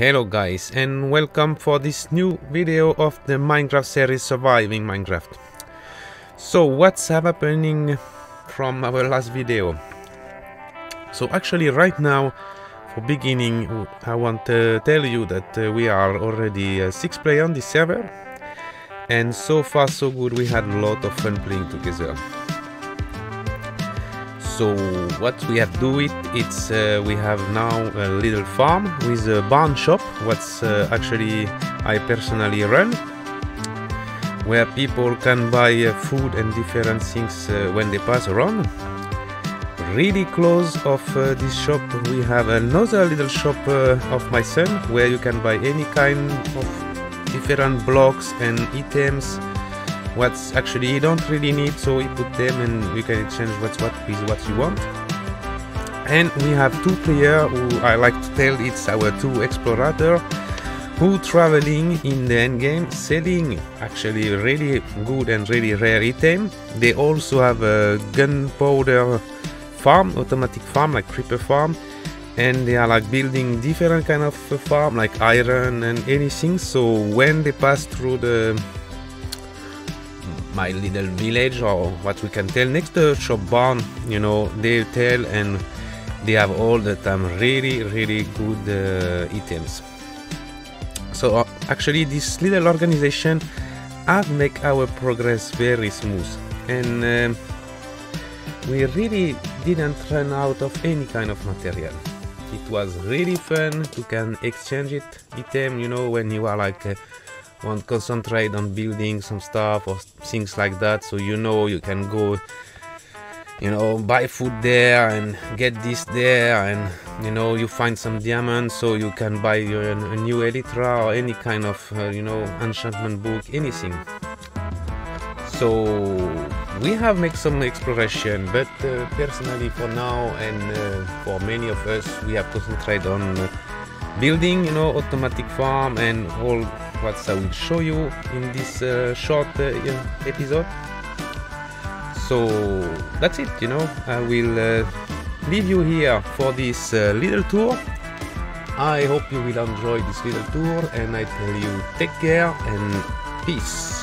Hello guys and welcome for this new video of the Minecraft series Surviving Minecraft. So what's happening from our last video? So actually right now for beginning I want to tell you that uh, we are already uh, 6 players on this server and so far so good we had a lot of fun playing together so what we have do it it's uh, we have now a little farm with a barn shop. What's uh, actually i personally run where people can buy uh, food and different things uh, when they pass around. Really close of uh, this shop we have another little shop uh, of my son where you can buy any kind of different blocks and items what's actually you don't really need so we put them and you can exchange what's what is what you want. And we have two player who I like to tell it's our two explorator who traveling in the end game selling actually really good and really rare item. They also have a gunpowder farm automatic farm like creeper farm. And they are like building different kind of farm like iron and anything. So when they pass through the my little village or what we can tell next to shop barn. You know they tell and they have all the time really really good uh, items. So uh, actually this little organization have make our progress very smooth. And uh, we really didn't run out of any kind of material. It was really fun. To can exchange it item you know when you are like uh, want concentrate on building some stuff or things like that. So you know you can go you know buy food there and get this there and you know you find some diamonds. So you can buy your, a new elytra or any kind of uh, you know enchantment book anything. So we have made some exploration but uh, personally for now and uh, for many of us we have concentrated on building you know automatic farm and all what I will show you in this uh, short uh, episode. So that's it you know. I will uh, leave you here for this uh, little tour. I hope you will enjoy this little tour and I tell you take care and peace